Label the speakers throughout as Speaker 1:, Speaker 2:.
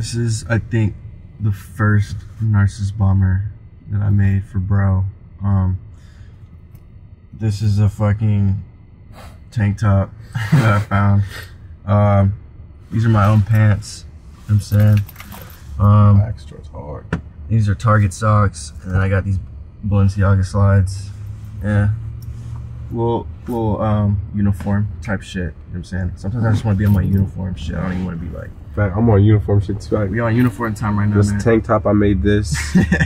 Speaker 1: This is, I think, the first Narcissist bomber that I made for bro. Um, this is a fucking tank top that I found. Um, these are my own pants. You know I'm saying. Um,
Speaker 2: Extra's hard.
Speaker 1: these are Target socks, and then I got these Balenciaga slides. Yeah, little little um uniform type shit. You know what I'm saying. Sometimes I just want to be on my uniform shit. I don't even want to be like.
Speaker 2: Fact, I'm on uniform shit too. I,
Speaker 1: We on uniform time right now,
Speaker 2: this
Speaker 1: man.
Speaker 2: tank top I made this.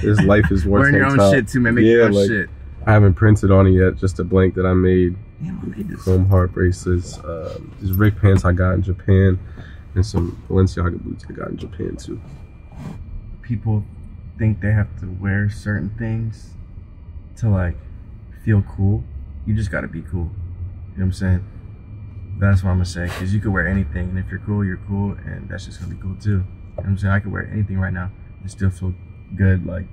Speaker 2: this life is worth
Speaker 1: Wearing your own
Speaker 2: top.
Speaker 1: shit too, man. Make
Speaker 2: yeah,
Speaker 1: your own
Speaker 2: like
Speaker 1: shit.
Speaker 2: I haven't printed on it yet. Just a blank that I made.
Speaker 1: Damn, I made this.
Speaker 2: Foam heart bracelets. Um, these Rick pants I got in Japan, and some Balenciaga boots I got in Japan too.
Speaker 1: people think they have to wear certain things to like feel cool. You just gotta be cool. You know what I'm saying? That's what I'm gonna say. Cause you could wear anything, and if you're cool, you're cool, and that's just gonna be cool too. You know what I'm saying? I could wear anything right now and still feel good. Like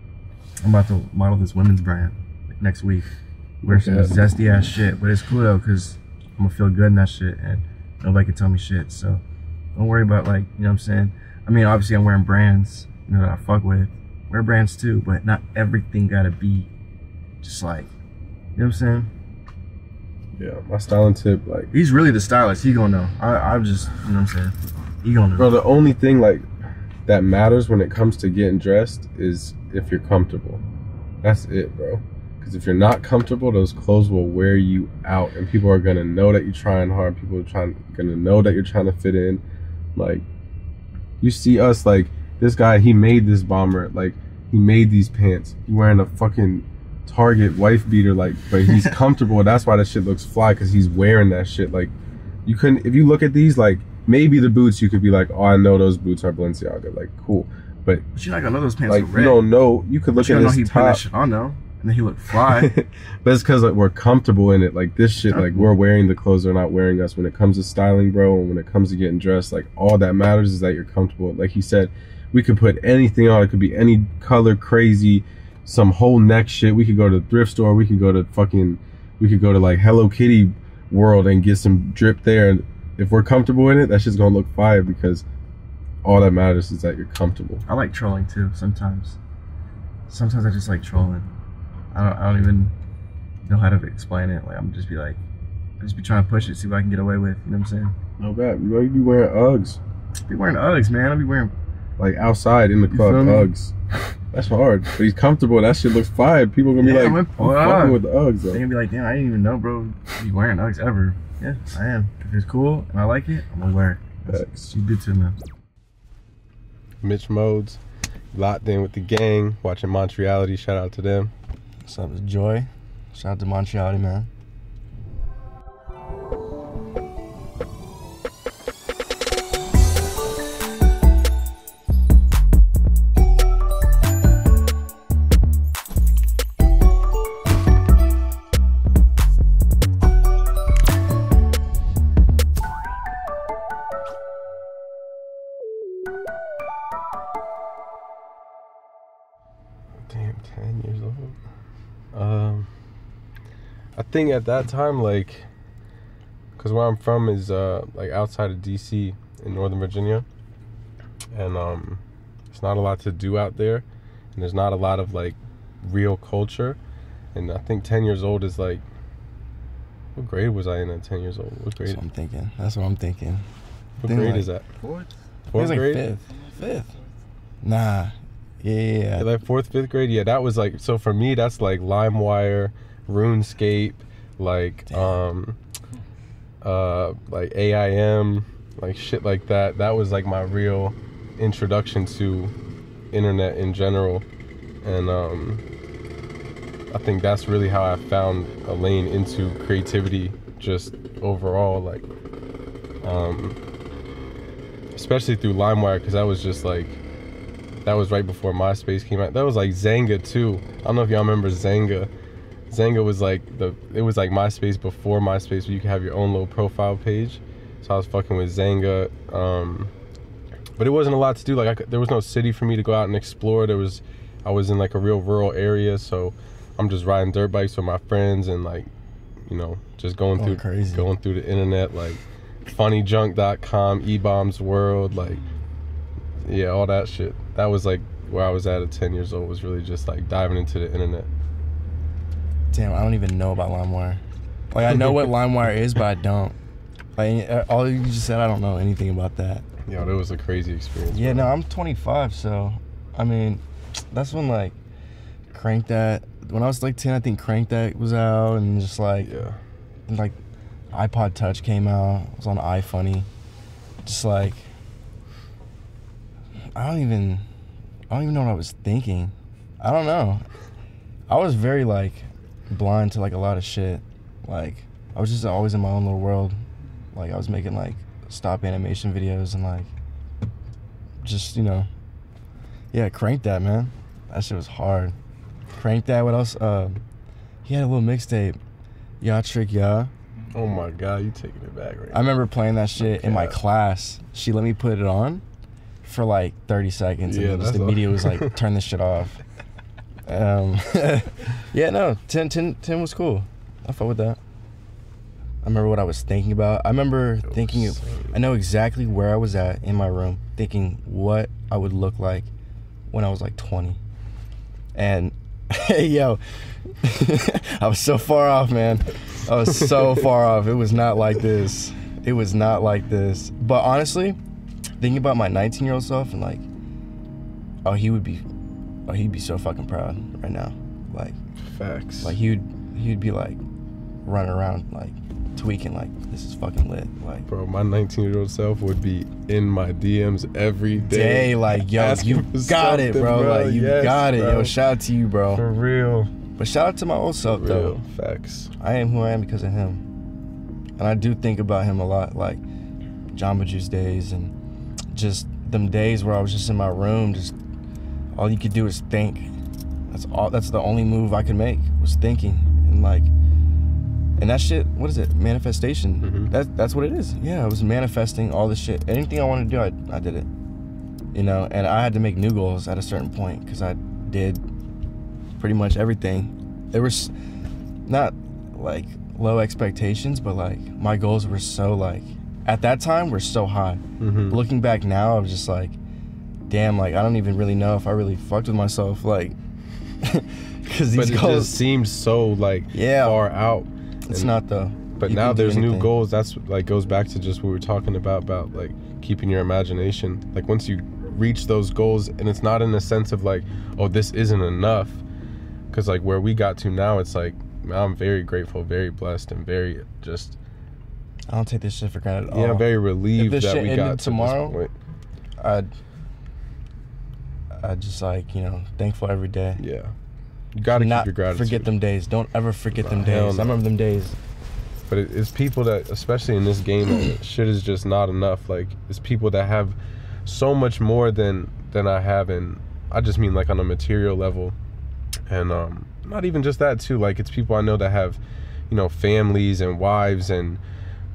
Speaker 1: I'm about to model this women's brand next week. Wear some
Speaker 2: Okay.
Speaker 1: zesty ass shit, but it's cool though, cause I'm gonna feel good in that shit, and nobody can tell me shit. So don't worry about like you know what I'm saying. I mean, obviously I'm wearing brands, you know that I fuck with. Wear brands too, but not everything gotta be just like you know what I'm saying.
Speaker 2: Yeah, my styling tip, like,
Speaker 1: He's really the stylist. He gonna know. I, I'm just you know what I'm saying. He gonna know.
Speaker 2: bro, the only thing like that matters when it comes to getting dressed is if you're comfortable. That's it, bro. Because if you're not comfortable, those clothes will wear you out, and people are gonna know that you're trying hard. People are trying, gonna know that you're trying to fit in. Like, you see us like this guy. He made this bomber. Like, he made these pants. He wearing a fucking Target wife beater. Like, but he's comfortable. That's why that shit looks fly. Because he's wearing that shit. Like, you couldn't. If you look at these, like maybe the boots, you could be like, oh, I know those boots are Balenciaga. Like, cool. But
Speaker 1: But you're not gonna know those pants
Speaker 2: like, you don't know. You could look
Speaker 1: you
Speaker 2: at
Speaker 1: don't know
Speaker 2: his
Speaker 1: he that
Speaker 2: top.
Speaker 1: shit on though, and then he looked fly.
Speaker 2: but it's because like we're comfortable in it. Like this shit, like we're wearing the clothes they're not wearing us. When it comes to styling, bro, and when it comes to getting dressed, like all that matters is that you're comfortable. Like he said, we could put anything on. It could be any color, crazy, some whole neck shit. We could go to the thrift store. We could go to fucking, we could go to like Hello Kitty world and get some drip there. And if we're comfortable in it, that's just gonna look fire because all that matters is that you're comfortable.
Speaker 1: I like trolling too sometimes. Sometimes I just like trolling. I don't. I don't even know how to explain it. Like I'm just be like, I just be trying to push it, see what I can get away with. You know what I'm saying?
Speaker 2: No bad. You know, you be wearing Uggs.
Speaker 1: be wearing Uggs, man. I'll be wearing.
Speaker 2: like outside in the club? Uggs. That's hard, but he's comfortable. That shit looks fire. People gonna be
Speaker 1: Yeah,
Speaker 2: like, I'm
Speaker 1: pull it
Speaker 2: fucking with the Uggs.
Speaker 1: They gonna be like, damn, I didn't even know, bro. You wearing Uggs ever? Yeah, I am. If it's cool and I like it, I'm gonna wear it. That's
Speaker 2: Facts.
Speaker 1: what you do to me.
Speaker 2: Mitch Modes, locked in with the gang, watching Montreality. Shout out to them.
Speaker 1: What's up, it's Joy? Shout out to Montreality, man.
Speaker 2: I think at that time, like, cause where I'm from is uh like outside of DC in Northern Virginia, and um, it's not a lot to do out there, and there's not a lot of like real culture, and I think ten years old is like. What grade was I in at ten years old? What
Speaker 1: That's
Speaker 2: grade?
Speaker 1: what I'm thinking. That's what I'm thinking.
Speaker 2: What
Speaker 1: think
Speaker 2: grade
Speaker 1: like
Speaker 2: is that?
Speaker 1: Fourth?
Speaker 2: Fourth
Speaker 1: like
Speaker 2: grade.
Speaker 1: fifth. Fifth. Nah. Yeah, yeah, yeah.
Speaker 2: Yeah, like fourth, fifth grade. Yeah, that was like so for me. That's like LimeWire, RuneScape, like
Speaker 1: Damn.
Speaker 2: um, uh, like AIM, like shit like that. That was like my real introduction to internet in general, and um, I think that's really how I found a lane into creativity, just overall, like um, especially through LimeWire, because that was just like that was right before MySpace came out. That was like Xanga too. I don't know if y'all remember Xanga. Xanga was like the it was like MySpace before MySpace where you could have your own little profile page. So I was fucking with Xanga. Um, but it wasn't a lot to do. Like I could, there was no city for me to go out and explore. There was I was in like a real rural area, so I'm just riding dirt bikes with my friends and like you know just going,
Speaker 1: Going
Speaker 2: through
Speaker 1: crazy.
Speaker 2: going through the internet like funnyjunk.com, eBaum's World like Yeah, all that shit. That was like where I was at at 10 years old was really just like diving into the internet.
Speaker 1: Damn, I don't even know about LimeWire. Like I know what LimeWire is, but I don't. Like uh, all you just said, I don't know anything about that.
Speaker 2: Yeah, that was a crazy experience.
Speaker 1: Yeah,
Speaker 2: bro.
Speaker 1: no, I'm 25, so I mean, that's when like Crank That. When I was like 10, I think Crank That was out, and just like
Speaker 2: Yeah.
Speaker 1: like iPod Touch came out. It was on iFunny. Just like I don't even I don't even know what I was thinking. I don't know. I was very like blind to like a lot of shit. Like I was just always in my own little world. Like I was making like stop animation videos and like just, you know, yeah, crank that, man. That shit was hard. Crank that. What else? Uh, he had a little mixtape. Ya Trick Ya.
Speaker 2: Oh my god, you taking it back right
Speaker 1: I remember playing that shit in my class. She let me put it on for like 30 seconds and then just
Speaker 2: all-
Speaker 1: immediately was like, turn this shit off. Um, yeah, no, 10, 10, 10 was cool. I fought with that. I remember what I was thinking about. I remember thinking. I know exactly where I was at in my room, thinking what I would look like when I was like 20. And hey, yo, I was so far off, man. I was so far off. It was not like this. It was not like this. But honestly, thinking about my 19 year old self and like, oh, he would be, oh, he'd be so fucking proud right now. Like,
Speaker 2: Facts.
Speaker 1: like he would, he'd be like running around like tweaking like this is fucking lit. Like,
Speaker 2: Bro, my 19 year old self would be in my DMs every day.
Speaker 1: day, like, yo, you got it,
Speaker 2: something,
Speaker 1: bro. Like, you
Speaker 2: Yes,
Speaker 1: got it.
Speaker 2: bro.
Speaker 1: Yo, shout out to you, bro.
Speaker 2: For real.
Speaker 1: But shout out to my old self, though.
Speaker 2: Real. Facts.
Speaker 1: I am who I am because of him. And I do think about him a lot, like Jamba Juice days and just them days where I was just in my room, just all you could do is think. That's all that's the only move I could make was thinking. And like and that shit, what is it? Manifestation.
Speaker 2: Mhm.
Speaker 1: That that's what it is. Yeah, I was manifesting all this shit. Anything I wanted to do, I, I did it. You know, and I had to make new goals at a certain point because I did pretty much everything. There was not like low expectations, but like my goals were so like at that time were so high.
Speaker 2: Mm-hmm.
Speaker 1: Looking back now, I was just like, damn, like I don't even really know if I really fucked with myself, like, because
Speaker 2: But
Speaker 1: these
Speaker 2: it
Speaker 1: goals.
Speaker 2: just seems so like
Speaker 1: Yeah.
Speaker 2: far out.
Speaker 1: it's
Speaker 2: and-
Speaker 1: not though.
Speaker 2: But now there's new goals. That's like goes back to just what we were talking about about like keeping your imagination. Like once you reach those goals, and it's not in the sense of like, oh, this isn't enough. Because like where we got to now, it's like I'm very grateful, very blessed, and very just
Speaker 1: I don't take this shit for granted at
Speaker 2: yeah,
Speaker 1: all.
Speaker 2: I'm very relieved that
Speaker 1: shit
Speaker 2: we got to
Speaker 1: tomorrow,
Speaker 2: this point.
Speaker 1: I'd, I just like you know thankful every day.
Speaker 2: Yeah, you got to keep
Speaker 1: not
Speaker 2: your gratitude.
Speaker 1: forget them days. Don't ever forget them
Speaker 2: Nah,
Speaker 1: days. I
Speaker 2: no.
Speaker 1: remember them days.
Speaker 2: But it, it's people that, especially in this game, shit is just not enough. Like it's people that have so much more than than I have, and I just mean like on a material level, and um, not even just that too. Like it's people I know that have, you know, families and wives, and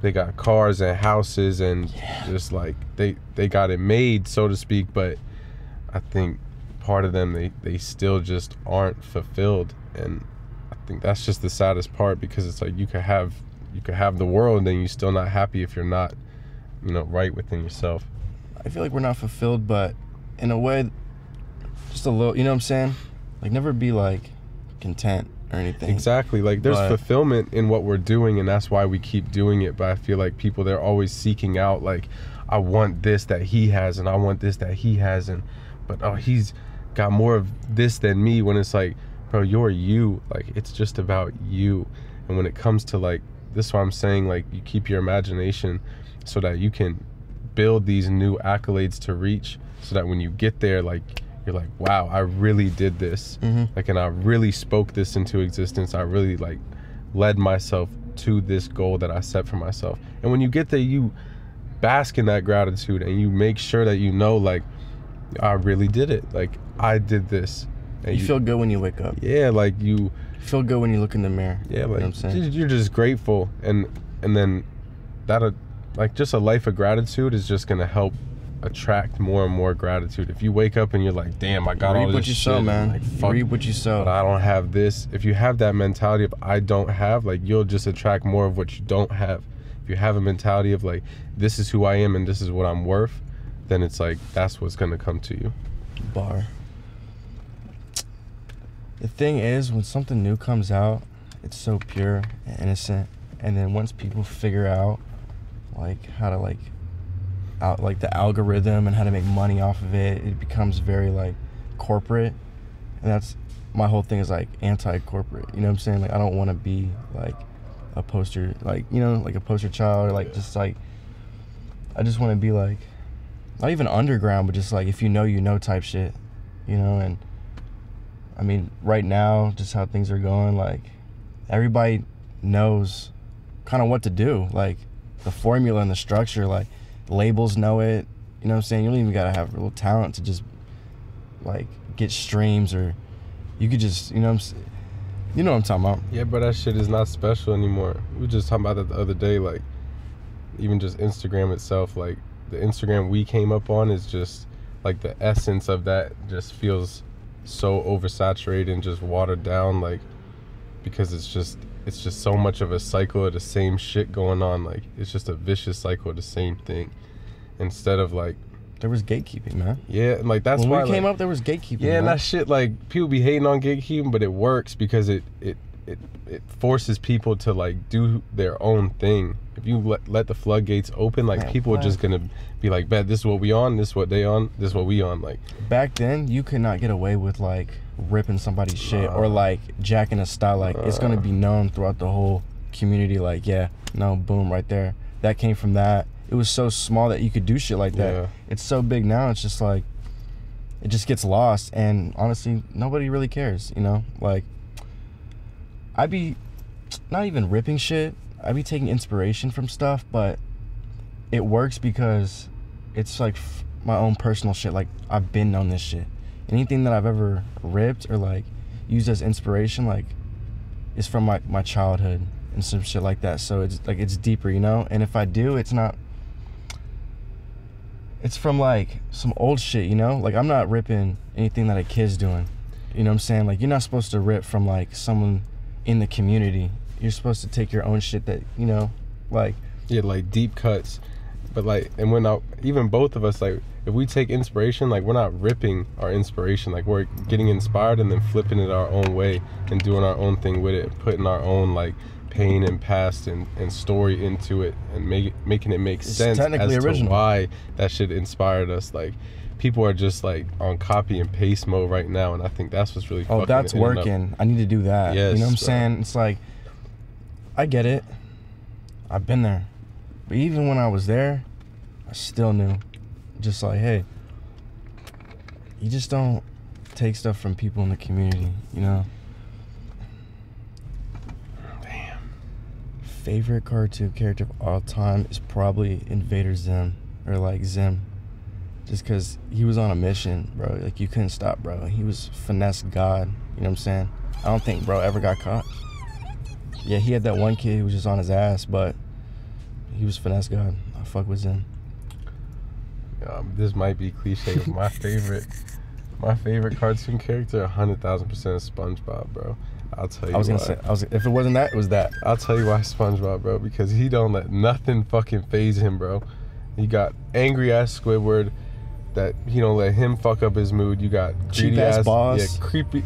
Speaker 2: they got cars and houses, and just like they they got it made, so to speak. But I think part of them they they still just aren't fulfilled, and I think that's just the saddest part because it's like you could have you could have the world and you're still not happy if you're not you know right within yourself
Speaker 1: I feel like we're not fulfilled, but in a way, just a little. You know what I'm saying? Like never be like content or anything.
Speaker 2: exactly like there's
Speaker 1: But-
Speaker 2: fulfillment in what we're doing and that's why we keep doing it but i feel like people they're always seeking out like i want this that he has and i want this that he has and but oh he's got more of this than me when it's like bro you're you. Like it's just about you. And when it comes to like this is why i'm saying like you keep your imagination so that you can build these new accolades to reach so that when you get there like you're like wow i really did this.
Speaker 1: Mhm.
Speaker 2: like and i really spoke this into existence. I really like led myself to this goal that i set for myself. And when you get there you bask in that gratitude and you make sure that you know like i really did it like i did this and
Speaker 1: You feel good when you wake up.
Speaker 2: yeah like you
Speaker 1: You feel good when you look in the mirror.
Speaker 2: yeah
Speaker 1: You know
Speaker 2: like
Speaker 1: what I'm saying?
Speaker 2: you- you're just grateful and and then that uh, like just a life of gratitude is just gonna help attract more and more gratitude if you wake up and you're like damn i got all
Speaker 1: Reap
Speaker 2: this
Speaker 1: what you
Speaker 2: shit
Speaker 1: sow, man.
Speaker 2: like, fuck,
Speaker 1: Reap what you sow.
Speaker 2: but i don't have this if you have that mentality of i don't have like you'll just attract more of what you don't have if you have a mentality of like this is who i am and this is what i'm worth then it's like that's what's gonna come to you.
Speaker 1: bar. The thing is, when something new comes out, it's so pure and innocent, and then once people figure out like how to like out like the algorithm and how to make money off of it, it becomes very like corporate, and that's my whole thing is like anti-corporate. You know what I'm saying? Like I don't want to be like a poster, like you know, like a poster child, or like just like I just want to be like not even underground, but just like if you know, you know type shit, you know. And I mean, right now, just how things are going, like everybody knows kind of what to do, like the formula and the structure, like labels know it. You know what I'm saying? You don't even gotta have real talent to just like get streams, or you could just, you know, what I'm, you know what I'm talking about.
Speaker 2: Yeah, but that shit is not special anymore. We were just talking about that the other day, like even just Instagram itself, like the Instagram we came up on is just like the essence of that just feels so oversaturated and just watered down, like because it's just it's just so much of a cycle of the same shit going on. Like it's just a vicious cycle of the same thing. Instead of like,
Speaker 1: There was gatekeeping, man.
Speaker 2: yeah, and like that's
Speaker 1: when
Speaker 2: why
Speaker 1: we came
Speaker 2: like,
Speaker 1: up, there was gatekeeping.
Speaker 2: yeah, and that shit like people be hating on gatekeeping, but it works because it it it it forces people to like do their own thing. If you let, let the floodgates open, like
Speaker 1: Man,
Speaker 2: people are just gonna be like, "Bet this is what we on, this is what they on, this is what we on." Like,
Speaker 1: back then you could not get away with like ripping somebody's shit or like jacking a style. Like it's gonna be known throughout the whole community like yeah no boom right there. That came from that. It was so small that you could do shit like that.
Speaker 2: Yeah.
Speaker 1: it's so big now it's just like it just gets lost and honestly nobody really cares you know? Like i be not even ripping shit. I be taking inspiration from stuff but it works because it's like f- my own personal shit. Like i've been on this shit. Anything that i've ever ripped or like used as inspiration like is from my, my childhood and some shit like that. So it's like it's deeper you know? And if i do it's not it's from like some old shit you know? Like i'm not ripping anything that a kid's doing. You know what i'm saying? Like you're not supposed to rip from like someone in the community you're supposed to take your own shit that you know like
Speaker 2: yeah, like deep cuts, but like, and when I, even both of us, like, if we take inspiration, like, we're not ripping our inspiration, like, we're getting inspired and then flipping it our own way and doing our own thing with it, putting our own like pain and past and, and story into it and make it, making it make
Speaker 1: It's
Speaker 2: sense
Speaker 1: technically
Speaker 2: as
Speaker 1: original.
Speaker 2: to why that shit inspired us. Like, people are just like on copy and paste mode right now, and I think that's what's really
Speaker 1: oh that's
Speaker 2: internet up.
Speaker 1: working. I need to do that.
Speaker 2: Yes, you
Speaker 1: know what i'm
Speaker 2: bro.
Speaker 1: saying? It's like i get it. I've been there. But even when i was there i still knew. Just like hey you just don't take stuff from people in the community you know?
Speaker 2: Damn.
Speaker 1: favorite cartoon character of all time is probably invader zim or like zim just because he was on a mission bro like you couldn't stop bro he was finesse god you know what i'm saying i don't think bro ever got caught yeah he had that one kid who was just on his ass but he was finesse god i fuck with zim
Speaker 2: Um, this might be cliche, but my favorite, my favorite cartoon character, hundred thousand percent is SpongeBob, bro. I'll tell you.
Speaker 1: i was gonna
Speaker 2: why.
Speaker 1: say i was if it wasn't that it was that
Speaker 2: I'll tell you why SpongeBob, bro. Because he don't let nothing fucking phase him, bro. He got angry ass Squidward that you don't let him fuck up his mood. You got greedy
Speaker 1: ass
Speaker 2: ass,
Speaker 1: boss.
Speaker 2: yeah, creepy,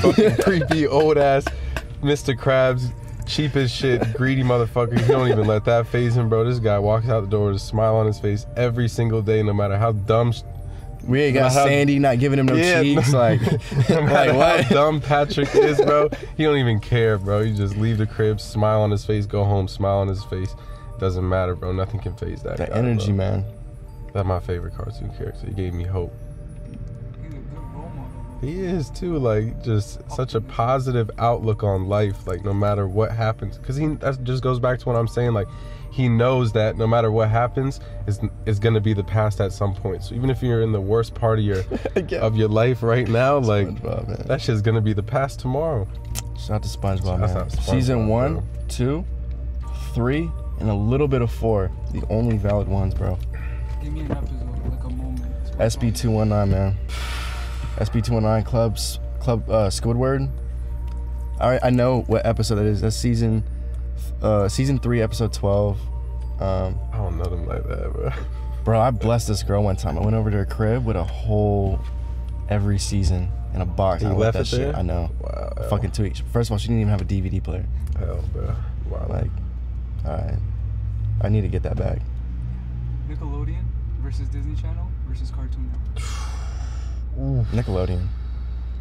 Speaker 2: fucking creepy old ass Mr. Krabs, cheap as shit, greedy motherfucker. He don't even let that phase him, bro. This guy walks out the door with a smile on his face every single day, no matter how dumb.
Speaker 1: we ain't got
Speaker 2: how-
Speaker 1: sandy not giving him no cheeks like
Speaker 2: no
Speaker 1: like what
Speaker 2: how dumb Patrick is, bro. He don't even care, bro. You just leave the crib, smile on his face, go home, smile on his face. Doesn't matter, bro. Nothing can phase that.
Speaker 1: that
Speaker 2: guy,
Speaker 1: energy
Speaker 2: bro.
Speaker 1: man
Speaker 2: That's my favorite cartoon character. He gave me hope.
Speaker 3: He's a good role model.
Speaker 2: He is too, like just such a positive outlook on life. Like no matter what happens, because he that just goes back to what I'm saying. Like he knows that no matter what happens, is is gonna be the past at some point. So even if you're in the worst part of your of your life right now, like
Speaker 1: SpongeBob, man.
Speaker 2: that shit's gonna be the past tomorrow.
Speaker 1: Shout out to SpongeBob,
Speaker 2: Shout
Speaker 1: man.
Speaker 2: out SpongeBob,
Speaker 1: Season one,
Speaker 2: bro.
Speaker 1: two, three, and a little bit of four. The only valid ones, bro.
Speaker 3: Give me an episode, like a moment.
Speaker 1: SB two one nine, man. SB two one nine clubs club uh, Squidward. I I know what episode that is. That's season, uh, season three, episode twelve. Um,
Speaker 2: I don't know them like that, bro.
Speaker 1: Bro, I blessed this girl one time. I went over to her crib with a whole every season in a box.
Speaker 2: And
Speaker 1: I
Speaker 2: you
Speaker 1: left
Speaker 2: left
Speaker 1: that
Speaker 2: it
Speaker 1: shit.
Speaker 2: there?
Speaker 1: I know.
Speaker 2: Wow. hell.
Speaker 1: Fucking two each. First of all, she didn't even have a DVD player.
Speaker 2: hell, bro. Wow.
Speaker 1: Like, alright. I need to get that back.
Speaker 3: Nickelodeon versus Disney Channel versus Cartoon Network.
Speaker 1: Nickelodeon.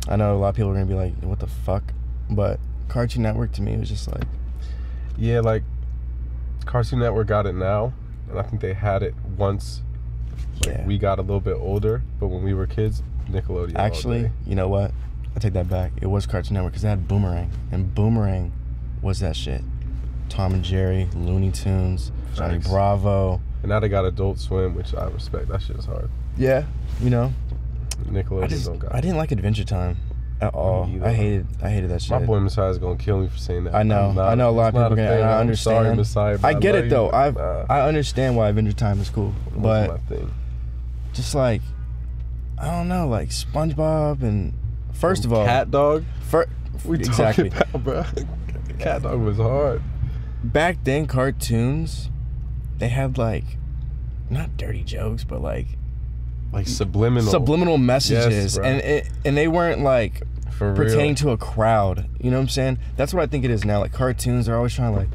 Speaker 1: I know a lot of people are gonna be like, what the fuck? But Cartoon Network to me was just like
Speaker 2: Yeah, like Cartoon Network got it now, and I think they had it once. Like
Speaker 1: Yeah.
Speaker 2: we got a little bit older, but when we were kids, Nickelodeon. all
Speaker 1: Actually,
Speaker 2: day.
Speaker 1: you know what? I take that back. It was Cartoon Network because they had Boomerang, and Boomerang was that shit. Tom and Jerry, Looney Tunes, Johnny
Speaker 2: Facts.
Speaker 1: Bravo.
Speaker 2: And now they got Adult Swim, which I respect. That shit is hard.
Speaker 1: Yeah, you know,
Speaker 2: Nickelodeon
Speaker 1: I just
Speaker 2: don't got.
Speaker 1: I didn't like Adventure Time at all. I hated I hated that shit.
Speaker 2: My boy Messiah is gonna kill me for saying that.
Speaker 1: I know.
Speaker 2: Not-
Speaker 1: I know a lot of people are gonna-
Speaker 2: fan.
Speaker 1: I
Speaker 2: I'm Sorry,
Speaker 1: understand.
Speaker 2: Messiah. but
Speaker 1: I get
Speaker 2: love
Speaker 1: it though. I
Speaker 2: nah,
Speaker 1: I understand why Adventure Time is cool, but
Speaker 2: my thing.
Speaker 1: just like I don't know, like SpongeBob and first of all,
Speaker 2: Cat Dog.
Speaker 1: fir-
Speaker 2: We
Speaker 1: exactly.
Speaker 2: about, bro. Cat Dog was hard.
Speaker 1: back then cartoons they had like not dirty jokes but like
Speaker 2: Like subliminal.
Speaker 1: subliminal messages
Speaker 2: bro.
Speaker 1: and it, and they weren't like
Speaker 2: for
Speaker 1: pertaining
Speaker 2: real.
Speaker 1: to a crowd you know what i'm saying that's what i think it is now like cartoons are always trying to like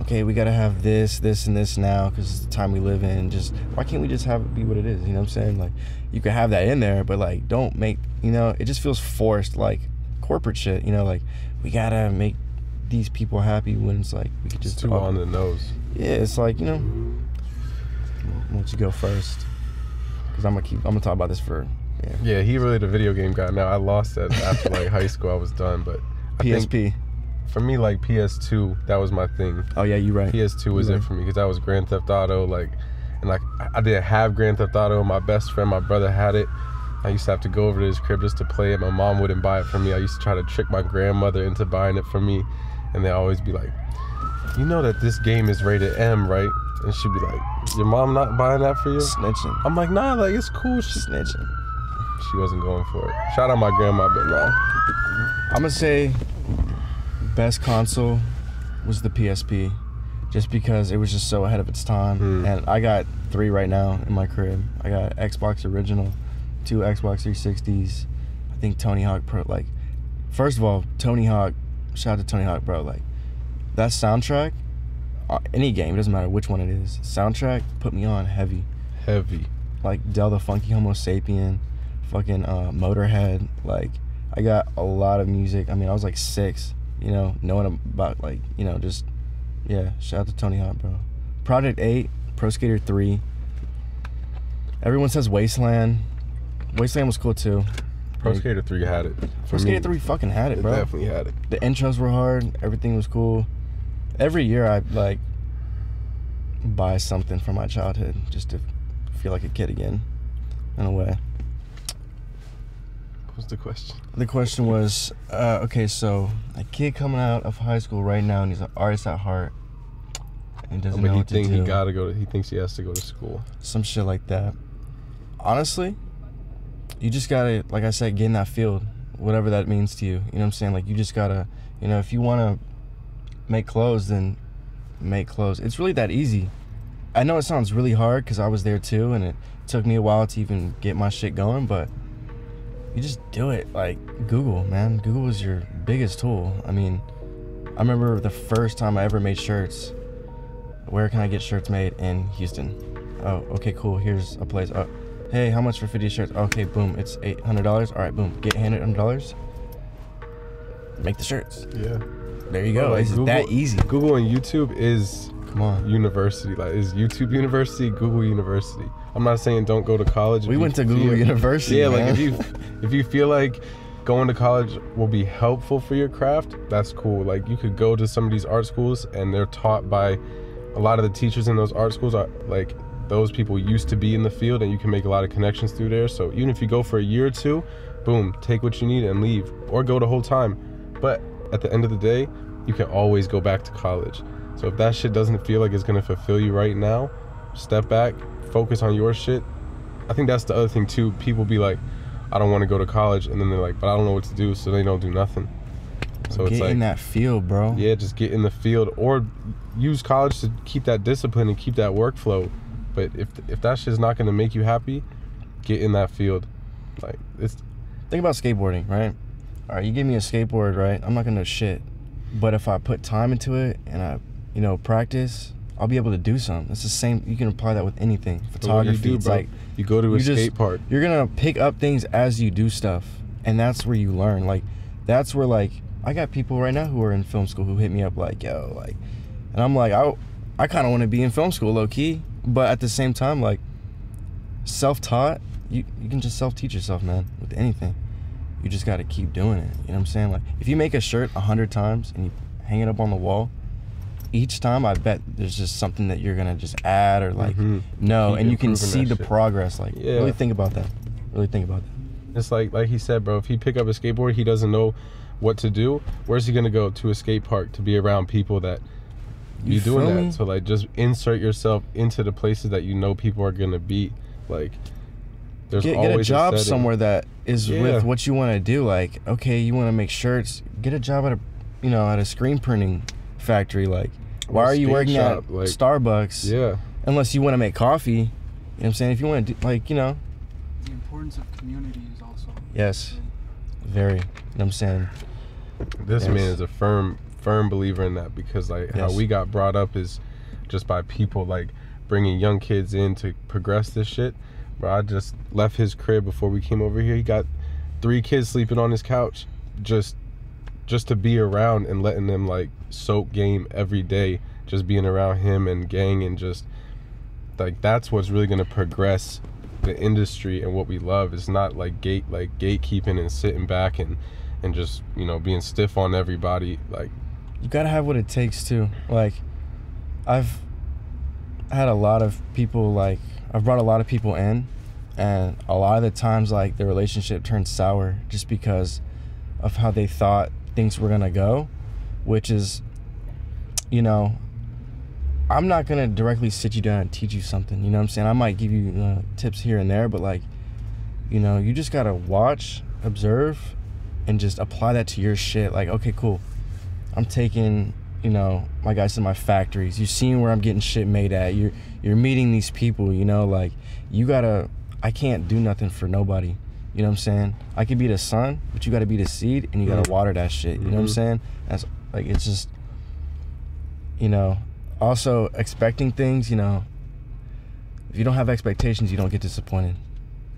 Speaker 1: okay we gotta have this this and this now because it's the time we live in just why can't we just have it be what it is you know what i'm saying like you could have that in there but like don't make you know it just feels forced like corporate shit you know like we gotta make these people happy when it's like we could
Speaker 2: It's
Speaker 1: just
Speaker 2: too
Speaker 1: oh,
Speaker 2: on the nose.
Speaker 1: Yeah, it's like you know. Why don't you go first? Because I'm gonna keep. I'm gonna talk about this for yeah.
Speaker 2: Yeah, he really the video game guy. Now I lost that after like high school. I was done, but I
Speaker 1: PSP.
Speaker 2: for me, like PS2, that was my thing.
Speaker 1: Oh yeah, you right.
Speaker 2: PS2 was
Speaker 1: Right.
Speaker 2: it for me because that was Grand Theft Auto. Like, and like I- I didn't have Grand Theft Auto. My best friend, my brother had it. I used to have to go over to his crib just to play it. My mom wouldn't buy it for me. I used to try to trick my grandmother into buying it for me, and they always be like, "You know that this game is rated M, right?" And she'd be like, "Your mom not buying that for you?"
Speaker 1: Snitching.
Speaker 2: I'm like, "Nah, like it's cool." She,
Speaker 1: Snitching.
Speaker 2: she wasn't going for it. Shout out my grandma, but nah.
Speaker 1: I'm gonna say best console was the PSP, just because it was just so ahead of its time.
Speaker 2: Hmm.
Speaker 1: And I got three right now in my crib. I got Xbox original, two Xbox 360s. I think Tony Hawk Pro. Like, first of all, Tony Hawk. Shout out to Tony Hawk, bro. Like, that soundtrack. uh, Any game, doesn't matter which one it is. Soundtrack put me on heavy.
Speaker 2: Heavy.
Speaker 1: like Del the Funky Homosapien, fucking uh, Motorhead. Like I got a lot of music. I mean, I was like six, you know, knowing about like you know just yeah. Shout out to Tony Hawk, bro. Project Eight, Pro Skater Three. Everyone says Wasteland. Wasteland was cool too.
Speaker 2: Pro Skater 3 had it.
Speaker 1: Pro Skater Three fucking had it,
Speaker 2: it
Speaker 1: bro.
Speaker 2: definitely had it.
Speaker 1: The intros were hard. Everything was cool. Every year I like buy something from my childhood just to feel like a kid again, in a way.
Speaker 2: What's the question?
Speaker 1: The question was, uh, okay, so a kid coming out of high school right now, and he's an artist at heart, and doesn't know
Speaker 2: he
Speaker 1: what to do.
Speaker 2: he gotta go. To, he thinks he has to go to school.
Speaker 1: Some shit like that. Honestly, you just gotta, like I said, get in that field, whatever that means to you. You know what I'm saying? Like you just gotta, you know, if you wanna make clothes, then make clothes. It's really that easy. I know it sounds really hard because I was there too, and it took me a while to even get my shit going, but you just do it. Like Google, man. Google is your biggest tool. I mean, I remember the first time I ever made shirts. Where can I get shirts made in Houston? Oh, okay, cool. Here's a place. Oh, hey, how much for 50 shirts? Okay, boom. It's $800. All right, boom. Get handed $100. Make the shirts.
Speaker 2: Yeah.
Speaker 1: There you go.
Speaker 2: Like,
Speaker 1: it's
Speaker 2: Google-
Speaker 1: that easy.
Speaker 2: Google and YouTube is
Speaker 1: Come on.
Speaker 2: university. Like is YouTube University, Google University. I'm not saying don't go to college.
Speaker 1: We went to Google
Speaker 2: feel-
Speaker 1: University.
Speaker 2: Yeah,
Speaker 1: man.
Speaker 2: like if you if you feel like going to college will be helpful for your craft, that's cool. Like you could go to some of these art schools and they're taught by a lot of the teachers in those art schools are like those people used to be in the field and you can make a lot of connections through there. So even if you go for a year or two, boom, take what you need and leave or go the whole time. But at the end of the day, you can always go back to college. So if that shit doesn't feel like it's gonna fulfill you right now, step back, focus on your shit. I think that's the other thing too. People be like, I don't want to go to college, and then they're like, but I don't know what to do, so they don't do nothing. So
Speaker 1: get
Speaker 2: it's like,
Speaker 1: in that field, bro.
Speaker 2: yeah, just get in the field or use college to keep that discipline and keep that workflow. But if if that shit's not gonna make you happy, get in that field. Like it's
Speaker 1: Think about skateboarding, right? All right, you give me a skateboard, right? I'm not gonna know shit, but if I put time into it and I, you know, practice, I'll be able to do something. It's the same. You can apply that with anything.
Speaker 2: what you
Speaker 1: Photography.
Speaker 2: do,
Speaker 1: it's
Speaker 2: bro.
Speaker 1: like
Speaker 2: you go to a
Speaker 1: you just-
Speaker 2: skate park.
Speaker 1: you're gonna pick up things as you do stuff, and that's where you learn. Like, that's where like I got people right now who are in film school who hit me up like, yo, like, and I'm like, I, I kind of want to be in film school, low key, but at the same time, like, self-taught, you you can just self-teach yourself, man, with anything. You just got to keep doing it. You know what I'm saying? Like, if you make a shirt a hundred times and you hang it up on the wall, each time I bet there's just something that you're gonna just add or like
Speaker 2: Mhm.
Speaker 1: no,
Speaker 2: Keep
Speaker 1: and you can see the
Speaker 2: shit.
Speaker 1: progress. Like,
Speaker 2: Yeah.
Speaker 1: really think about that. Really think about that.
Speaker 2: It's like like he said, bro. If he pick up a skateboard, he doesn't know what to do. Where's he gonna go to a skate park to be around people that
Speaker 1: You
Speaker 2: doing that?
Speaker 1: me?
Speaker 2: So like, just insert yourself into the places that you know people are gonna be. Like, there's
Speaker 1: Get, get a job
Speaker 2: setting.
Speaker 1: somewhere that is
Speaker 2: Yeah.
Speaker 1: with what you want to do. Like, okay, you want to make shirts. Get a job at a, you know, at a screen printing factory. Like, why are you working
Speaker 2: shop,
Speaker 1: at
Speaker 2: like-
Speaker 1: Starbucks?
Speaker 2: Yeah,
Speaker 1: Unless you want to make coffee. You know what I'm saying? If you want to do, like, you know,
Speaker 3: The importance of community is also.
Speaker 1: yes, very. You know what I'm saying?
Speaker 2: this man is a firm firm believer in that because like how we got brought up is just by people like bringing young kids in to progress this shit. Bro, I just left his crib before we came over here. He got three kids sleeping on his couch just just to be around and letting them like soak game every day just being around him and gang and just like that's what's really going to progress the industry and what we love it's not like gate like gatekeeping and sitting back and and just you know being stiff on everybody like
Speaker 1: you gotta have what it takes too. Like, I've had a lot of people like I've brought a lot of people in, and a lot of the times like the relationship turned sour just because of how they thought things were gonna go, which is, you know, I'm not gonna directly sit you down and teach you something. You know what I'm saying? I might give you uh, tips here and there, but like, you know, you just gotta watch, observe, and just apply that to your shit. Like, okay, cool. I'm taking, you know, my guys to my factories. You're seeing where I'm getting shit made at. You're you're meeting these people, you know, like you gotta I can't do nothing for nobody. You know what I'm saying? I could be the sun, but you gotta be the seed and you gotta
Speaker 2: Mhm.
Speaker 1: water that shit. You know what I'm
Speaker 2: Mhm.
Speaker 1: saying? That's like it's just you know, also expecting things, you know, if you don't have expectations, you don't get disappointed.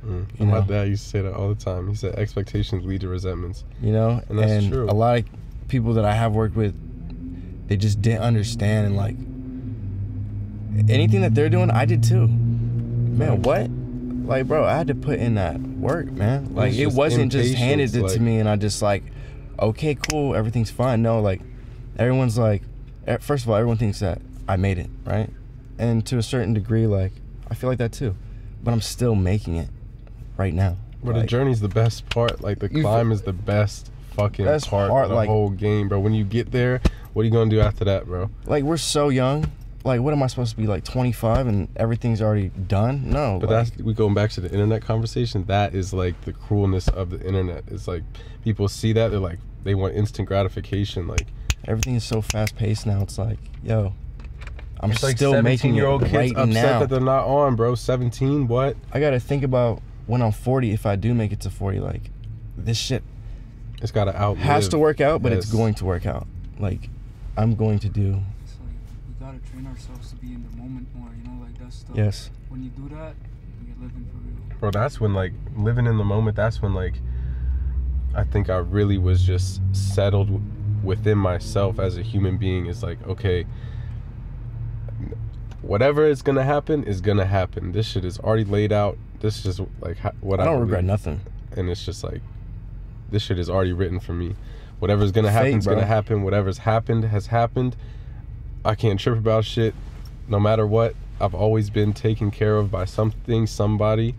Speaker 2: mm.
Speaker 1: You
Speaker 2: my
Speaker 1: know.
Speaker 2: dad used to say that all the time he said expectations lead to resentments
Speaker 1: you know
Speaker 2: And that's true.
Speaker 1: a lot of people that i have worked with they just didn't understand and like anything that they're doing i did too. Man what? Like bro i had to put in that work man. Like it
Speaker 2: just
Speaker 1: wasn't just handed it
Speaker 2: impatience,
Speaker 1: to me and i just like okay cool everything's fine. No like everyone's like first of all everyone thinks that i made it right? And to a certain degree like i feel like that too but i'm still making it right now.
Speaker 2: But the journey's the best part. Like the climb is the best fucking
Speaker 1: Best
Speaker 2: part,
Speaker 1: part,
Speaker 2: of the
Speaker 1: like-
Speaker 2: whole game bro. When you get there what are you gonna do after that bro
Speaker 1: like we're so young. Like, what am I supposed to be like 25 and everything's already done? No,
Speaker 2: But
Speaker 1: like,
Speaker 2: that's we going back to the internet conversation. That is like the cruelness of the internet. It's like people see that they're like they want instant gratification. Like
Speaker 1: everything is so fast paced now. It's like, yo, I'm
Speaker 2: it's like
Speaker 1: still making it
Speaker 2: year old kids
Speaker 1: right
Speaker 2: upset
Speaker 1: now.
Speaker 2: that they're not on, bro. Seventeen, what?
Speaker 1: I gotta think about when I'm 40. If I do make it to 40, like this shit
Speaker 2: It's got to outlive.
Speaker 1: has to work out, but it's going to work out. Like, I'm going to do
Speaker 3: It's like we gotta train ourselves to be in the moment more. You know, like that's the.
Speaker 1: yes.
Speaker 3: When you do that, you're living for real.
Speaker 2: bro. That's when like living in the moment. That's when like I think I really was just settled within myself as a human being. Is like okay. Whatever is gonna happen is gonna happen. This shit is already laid out. This is just like what I,
Speaker 1: I don't regret nothing.
Speaker 2: and it's just like this shit is already written for me. Whatever's gonna
Speaker 1: Fate,
Speaker 2: happen is
Speaker 1: bro.
Speaker 2: gonna happen. Whatever's happened has happened. I can't trip about shit. No matter what, I've always been taken care of by something, somebody,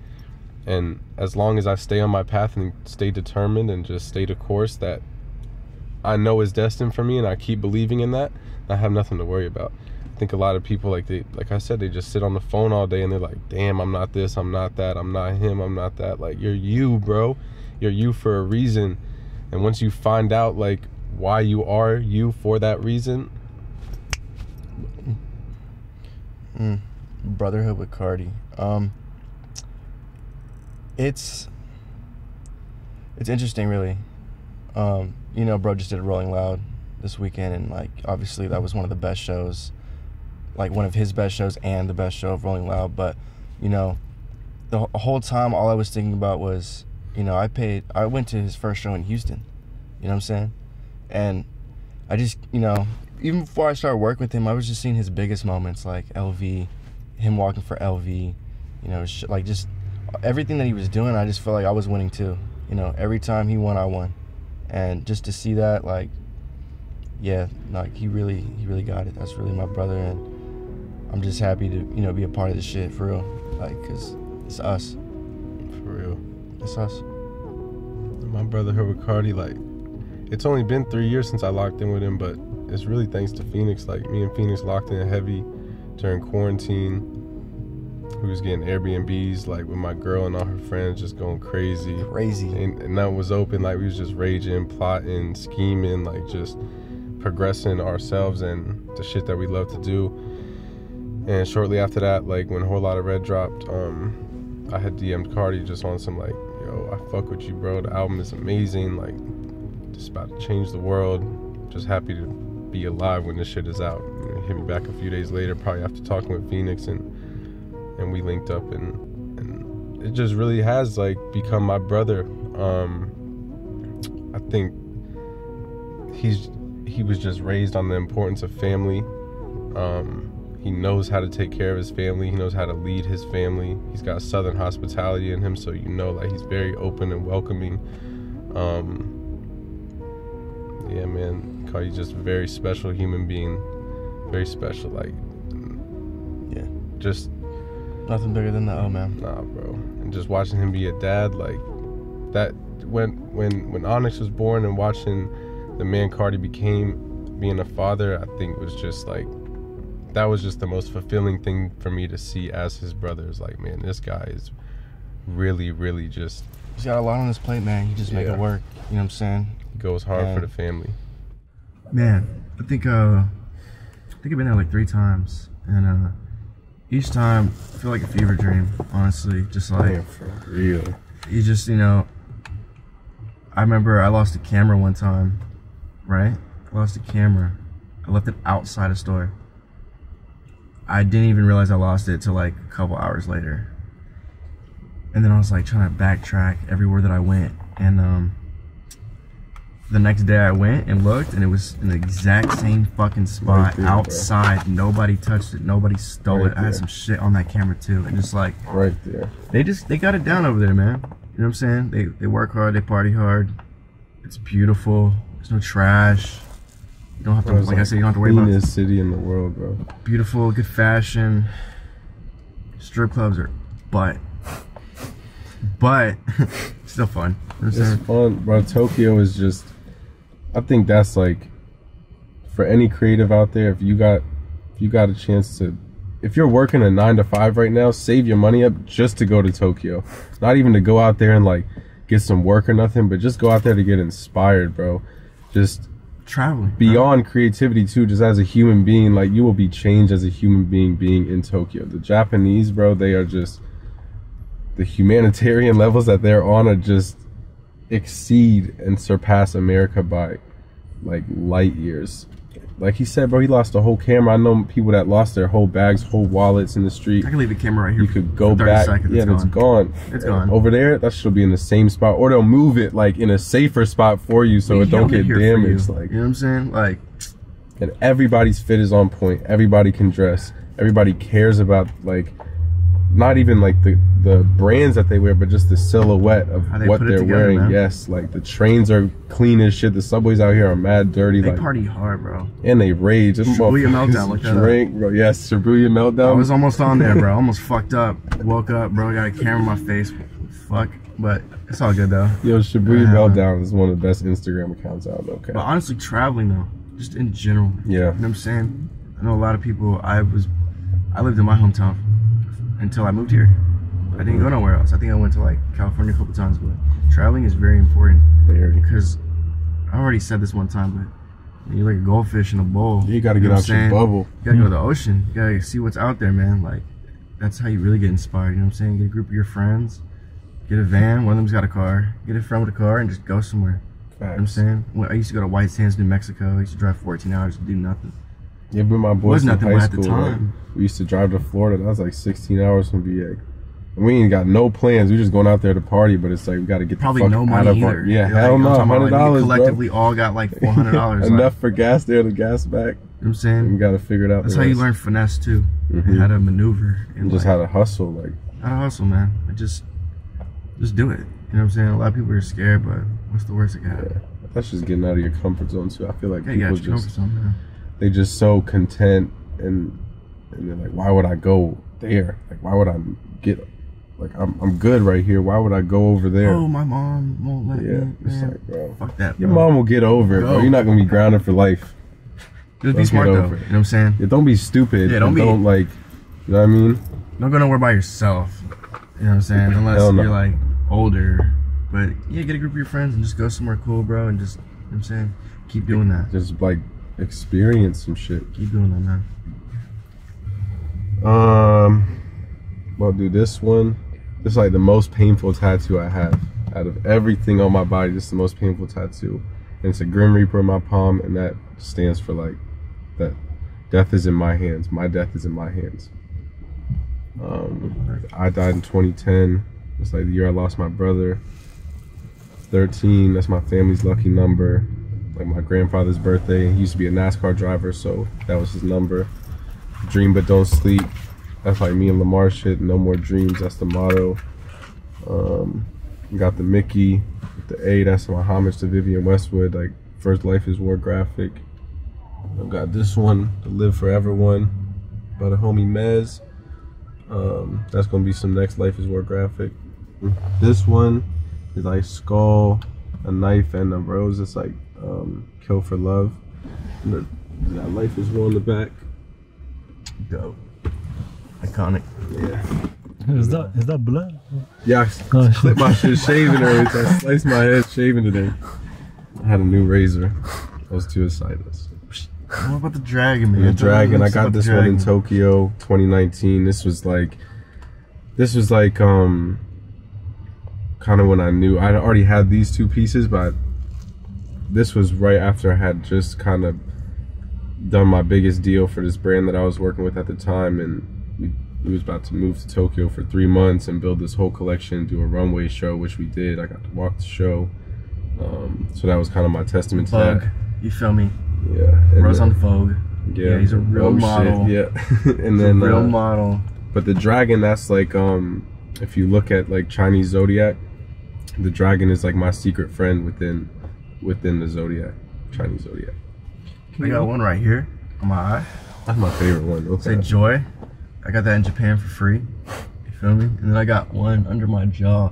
Speaker 2: and as long as I stay on my path and stay determined and just stay the course that I know is destined for me, and I keep believing in that, I have nothing to worry about. I think a lot of people like they like I said they just sit on the phone all day and they're like, "Damn, I'm not this, I'm not that, I'm not him, I'm not that." Like you're you, bro. You're you for a reason. And once you find out like why you are you for that reason,
Speaker 1: Mm. brotherhood with Carti. Um, it's it's interesting, really. Um, you know, bro just did Rolling Loud this weekend, and like obviously that was one of the best shows, like one of his best shows and the best show of Rolling Loud. But you know, the whole time all I was thinking about was, you know, I paid, I went to his first show in Houston. You know what I'm saying? And I just, you know, even before I started working with him, I was just seeing his biggest moments, like LV, him walking for LV, you know, like just everything that he was doing. I just felt like I was winning too. You know, every time he won, I won, and just to see that, like, yeah, like he really, he really got it. That's really my brother, and I'm just happy to, you know, be a part of this shit for real, like, cause it's us,
Speaker 2: For real.
Speaker 1: It's us.
Speaker 2: My brother Herbert Carti, like, it's only been three years since I locked in with him, but it's really thanks to Phoenix. Like, me and Phoenix locked in heavy during quarantine. We was getting Airbnbs, like, with my girl and all her friends just going crazy.
Speaker 1: Crazy.
Speaker 2: And, and that was open, like, we was just raging, plotting, scheming, like, just progressing ourselves and the shit that we love to do. And shortly after that, like, when Whole Lotta Red dropped, um, I had DM'd Carti just on some, like, I fuck with you, bro. The album is amazing. Like, just about to change the world. Just happy to be alive when this shit is out. And he hit me back a few days later, probably after talking with Phoenix, and and we linked up, and and it just really has like become my brother. Um, I think he's he was just raised on the importance of family. Um, he knows how to take care of his family. He knows how to lead his family. He's got Southern hospitality in him, so you know, like he's very open and welcoming. Um, yeah, man, Carti's just a very special human being. Very special, like,
Speaker 1: Yeah.
Speaker 2: just
Speaker 1: Nothing bigger than that, O, man.
Speaker 2: nah, bro. And just watching him be a dad, like that. When when when Onyx was born and watching the man Cardi became being a father, I think was just like that was just the most fulfilling thing for me to see as his brother. Is like, man, this guy is really, really just
Speaker 1: He's got a lot on his plate, man. He just make it work. You know what I'm saying?
Speaker 2: goes hard
Speaker 1: Yeah.
Speaker 2: for the family.
Speaker 1: Man, I think uh, I think I've been there like three times, and uh, each time I feel like a fever dream. Honestly, just like
Speaker 2: for real.
Speaker 1: you just you know. I remember I lost a camera one time, right? I lost a camera. I left it outside a store. I didn't even realize I lost it till like a couple hours later. And then I was like trying to backtrack everywhere that I went, and um, the next day I went and looked, and it was in the exact same fucking spot
Speaker 2: Right there, bro.
Speaker 1: outside. Nobody touched it. Nobody stole
Speaker 2: Right
Speaker 1: it. I had some shit on that camera too, and just like
Speaker 2: Right there.
Speaker 1: they just they got it down over there, man. You know what I'm saying? They they work hard, they party hard. It's beautiful. There's no trash. You don't have to,
Speaker 2: it's
Speaker 1: like I said, you don't have to worry about
Speaker 2: city in the world, bro.
Speaker 1: beautiful, good fashion. Strip clubs are butt, but still fun. You know
Speaker 2: It's
Speaker 1: saying?
Speaker 2: fun, bro. Tokyo is just. I think that's like, for any creative out there, if you got, if you got a chance to, if you're working a nine to five right now, save your money up just to go to Tokyo. Not even to go out there and like get some work or nothing, but just go out there to get inspired, bro. Just
Speaker 1: Traveling
Speaker 2: beyond creativity too, just as a human being, like you will be changed as a human being being in Tokyo. The Japanese, bro, they are just the humanitarian levels that they're on are just exceed and surpass America by like light years. Like he said, bro, he lost a whole camera. I know people that lost their whole bags, whole wallets in the street.
Speaker 1: I can leave the camera right here.
Speaker 2: You could go
Speaker 1: for 30
Speaker 2: back.
Speaker 1: Seconds,
Speaker 2: yeah,
Speaker 1: it's
Speaker 2: it's
Speaker 1: gone. It's
Speaker 2: And
Speaker 1: gone.
Speaker 2: Over there, that should be in the same spot, or they'll move it like in a safer spot for you, so
Speaker 1: We
Speaker 2: it don't get
Speaker 1: for you.
Speaker 2: damaged. Like
Speaker 1: you know what I'm saying? Like
Speaker 2: and everybody's fit is on point. Everybody can dress. Everybody cares about like not even like the the brands that they wear, but just the silhouette of
Speaker 1: they
Speaker 2: what they're
Speaker 1: together,
Speaker 2: wearing.
Speaker 1: man.
Speaker 2: Yes, like the trains are clean as shit. The subways out here are mad dirty.
Speaker 1: they
Speaker 2: like
Speaker 1: party hard, bro.
Speaker 2: and they rage.
Speaker 1: Shibuya Meltdown, look that up.
Speaker 2: Drink, bro. Yes, Shibuya meltdown.
Speaker 1: I was almost on there, bro. Almost fucked up. Woke up, bro. Got a camera in my face. Fuck. But it's all good though.
Speaker 2: Yo, Shibuya
Speaker 1: Yeah.
Speaker 2: meltdown is one of the best Instagram accounts out. Okay.
Speaker 1: But honestly, traveling though, just in general.
Speaker 2: Yeah.
Speaker 1: You know what I'm saying? I know a lot of people. I was, I lived in my hometown until I moved here. I didn't go nowhere else. I think I went to like California a couple times, but traveling is very important
Speaker 2: Very.
Speaker 1: because I already said this one time, but you're like a goldfish in a bowl.
Speaker 2: You got to get
Speaker 1: know
Speaker 2: out your bubble.
Speaker 1: You gotta go to the ocean. You gotta see what's out there, man. Like that's how you really get inspired. You know what I'm saying? Get a group of your friends, get a van. One of them's got a car. Get a friend with a car and just go somewhere. You know what I'm saying? When I used to go to White Sands, New Mexico. I used to drive 14 hours to do nothing.
Speaker 2: Yeah, but my boys
Speaker 1: Was
Speaker 2: in high
Speaker 1: but at the
Speaker 2: school, like, we used to drive to Florida. That was like 16 hours from VA. And we ain't got no plans. We just going out there to party, but it's like we got to get
Speaker 1: Probably
Speaker 2: the fuck
Speaker 1: no
Speaker 2: out
Speaker 1: money
Speaker 2: of
Speaker 1: either.
Speaker 2: our, yeah,
Speaker 1: Like,
Speaker 2: hell no, hundred
Speaker 1: like, we
Speaker 2: dollars, bro.
Speaker 1: collectively all got like $400.
Speaker 2: Enough for gas there to gas back.
Speaker 1: You know what I'm saying?
Speaker 2: we got to figure it out.
Speaker 1: That's how you learn finesse too.
Speaker 2: Mhm.
Speaker 1: How to maneuver and
Speaker 2: just
Speaker 1: like,
Speaker 2: how to hustle. Like
Speaker 1: how to hustle, man. But just, just do it. You know what I'm saying? A lot of people are scared, but what's the worst that can happen?
Speaker 2: that's just getting out of your comfort zone too. I feel like
Speaker 1: Yeah, you
Speaker 2: people just
Speaker 1: comfort zone, man.
Speaker 2: They just so content and and they're like, why would I go there? Like, why would I get? Like, I'm I'm good right here. Why would I go over there?
Speaker 1: Oh, my mom won't let
Speaker 2: yeah,
Speaker 1: me.
Speaker 2: it's like, bro,
Speaker 1: Fuck that.
Speaker 2: your
Speaker 1: bro.
Speaker 2: mom will get over it, bro. You're not gonna be grounded for life.
Speaker 1: Just
Speaker 2: Don't
Speaker 1: be smart though. You know what I'm saying?
Speaker 2: Yeah, don't be stupid.
Speaker 1: Yeah, don't be-
Speaker 2: Don't like, you know what I mean?
Speaker 1: Don't go nowhere by yourself. You know what I'm saying? Unless
Speaker 2: no.
Speaker 1: you're like older. But yeah, get a group of your friends and just go somewhere cool, bro, and just you know what I'm saying? Keep doing that.
Speaker 2: Just like experience some shit.
Speaker 1: Keep doing that, man.
Speaker 2: Um, well, do this one, this is like the most painful tattoo I have out of everything on my body. This is the most painful tattoo, and it's a Grim Reaper in my palm, and that stands for like that death is in my hands. My death is in my hands. Um, I died in 2010. It's like the year I lost my brother. 13. That's my family's lucky number. Like my grandfather's birthday. He used to be a NASCAR driver, so that was his number. Dream but don't sleep. That's like me and Lamar shit. No more dreams. That's the motto. Um, got the Mickey, with the A. That's my homage to Vivienne Westwood. Like first life is war graphic. I've got this one, the Live Forever one, by the homie Mez. Um, that's gonna be some next life is war graphic. This one is like skull, a knife, and a rose. It's like um, kill for love. And the, that life is war on the back.
Speaker 1: Dope. Iconic.
Speaker 2: Yeah.
Speaker 4: Is that is that blood?
Speaker 2: Yeah, I
Speaker 4: Oh, shit.
Speaker 2: clipped my shit shaving earlier. so I sliced my head shaving today. I had a new razor. I was too excited.
Speaker 1: What about the dragon, man?
Speaker 2: The dragon. I got
Speaker 1: about the
Speaker 2: this one in. Tokyo, 2019. This was like, this was like, um, kind of when I knew I already had these two pieces, but this was right after I had just kind of done my biggest deal for this brand that I was working with at the time, and we, we was about to move to Tokyo for three months and build this whole collection, do a runway show, which we did. I got to walk the show. Um, so that was kind of my testament to
Speaker 1: Bug.
Speaker 2: that.
Speaker 1: You feel me?
Speaker 2: Yeah.
Speaker 1: Rose on Vogue. Yeah, he's a real
Speaker 2: Oh, shit,
Speaker 1: model.
Speaker 2: Yeah, and then
Speaker 1: real
Speaker 2: uh,
Speaker 1: model.
Speaker 2: but the dragon, that's like um, if you look at like Chinese zodiac, the dragon is like my secret friend within within the zodiac, Chinese zodiac.
Speaker 1: I got one right here on my eye.
Speaker 2: That's my favorite one.
Speaker 1: Say Joy. I got that in Japan for free. You feel me? And then I got one under my jaw.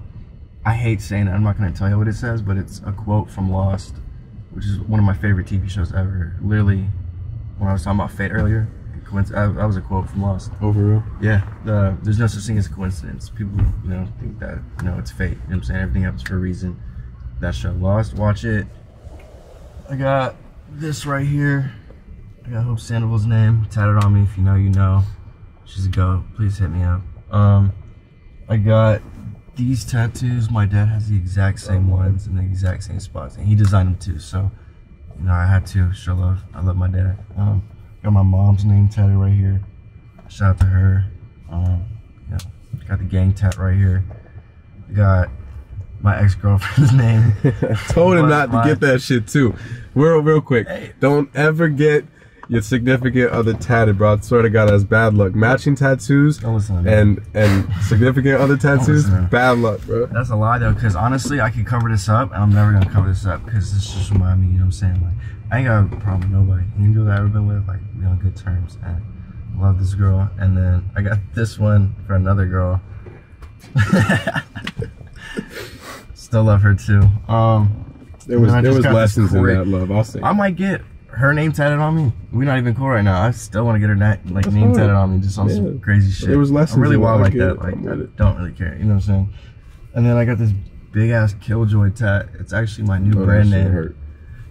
Speaker 1: I hate saying it. I'm not gonna tell you what it says, but it's a quote from Lost, which is one of my favorite TV shows ever. Literally, when I was talking about fate earlier, coinc- that that was a quote from Lost.
Speaker 2: Oh, Over real.
Speaker 1: Yeah, the, there's no such thing as coincidence. People, you know, think that you know it's fate. You know what I'm saying? Everything happens for a reason. That show, Lost. Watch it. I got this right here. I got Hope Sandoval's name tatted on me. If you know, you know. She's a goat. Please hit me up. Um, I got these tattoos. My dad has the exact same ones in the exact same spots, and he designed them too. So, you know, I had to show love. I love my dad. Um, got my mom's name tatted right here. Shout out to her. Um, yeah, got the gang tat right here. Got my ex girlfriend's name.
Speaker 2: Told him not to get that shit too. Real, real quick.
Speaker 1: Hey.
Speaker 2: Don't ever get your significant other tatted, bro. I swear to God, that's bad luck. Matching tattoos
Speaker 1: Don't listen to me.
Speaker 2: and and significant other tattoos, bad luck, bro.
Speaker 1: That's a lie though, because honestly, I could cover this up, and I'm never gonna cover this up because this just remind me. You know what I'm saying? Like, I ain't got a problem with nobody. Any girl that I've ever been with, like, we on good terms, and love this girl. And then I got this one for another girl. I still love her too. Um,
Speaker 2: There was there was lessons in that love. I'll say.
Speaker 1: I might get her name tatted on me. We're not even cool right now. I still want to get her na- like
Speaker 2: That's
Speaker 1: name
Speaker 2: fine.
Speaker 1: tatted on me, just on
Speaker 2: Yeah.
Speaker 1: some crazy shit.
Speaker 2: There was lessons
Speaker 1: I'm really wild like that. Like,
Speaker 2: I'm with
Speaker 1: I
Speaker 2: it.
Speaker 1: don't really care. You know what I'm saying? And then I got this big ass Killjoy tat. It's actually my new
Speaker 2: Oh,
Speaker 1: brand name.
Speaker 2: hurt.